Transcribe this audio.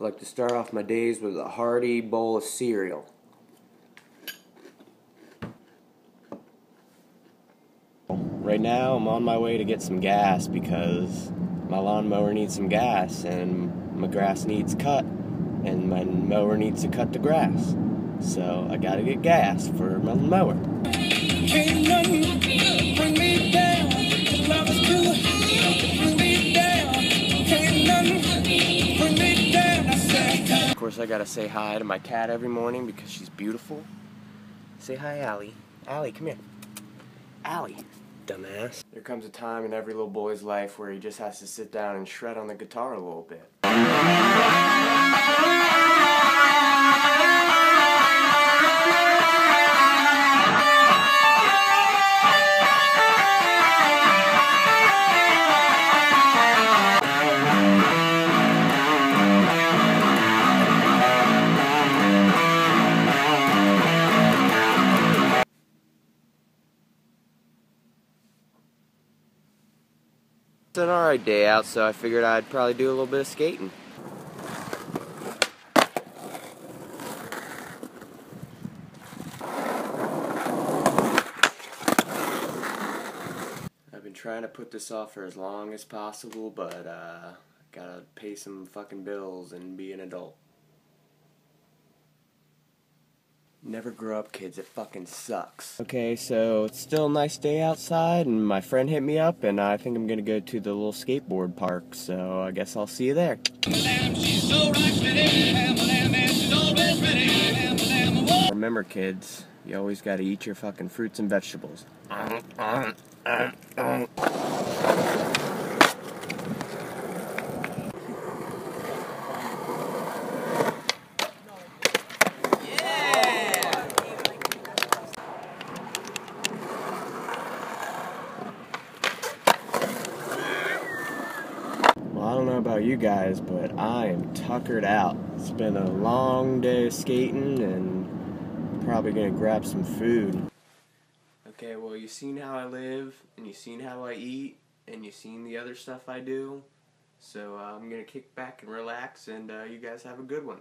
I like to start off my days with a hearty bowl of cereal. Right now, I'm on my way to get some gas because my lawnmower needs some gas and my grass needs cut and my mower needs to cut the grass. So I gotta get gas for my mower. Course, I gotta say hi to my cat every morning because she's beautiful. Say hi, Allie. Allie, come here. Allie, dumbass. There comes a time in every little boy's life where he just has to sit down and shred on the guitar a little bit. It's an alright day out, so I figured I'd probably do a little bit of skating. I've been trying to put this off for as long as possible, but uh, gotta pay some fucking bills and be an adult. Never grow up, kids. It fucking sucks. Okay, so it's still a nice day outside, and my friend hit me up, and I think I'm gonna go to the little skateboard park, so I guess I'll see you there. Remember, kids, you always gotta eat your fucking fruits and vegetables. Mm-hmm. Mm-hmm. Mm-hmm. About you guys, but I am tuckered out. It's been a long day of skating and probably gonna grab some food. Okay, well, you've seen how I live, and you've seen how I eat, and you've seen the other stuff I do. So uh, I'm gonna kick back and relax, and uh, you guys have a good one.